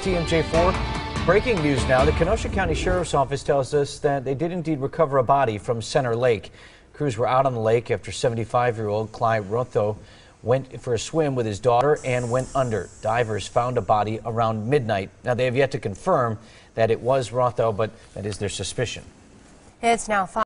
TMJ4. Breaking news now. The Kenosha County Sheriff's Office tells us that they did indeed recover a body from Center Lake. Crews were out on the lake after 75-year-old Clyde Routheaux went for a swim with his daughter and went under. Divers found a body around midnight. Now, they have yet to confirm that it was Routheaux, but that is their suspicion. It's now five.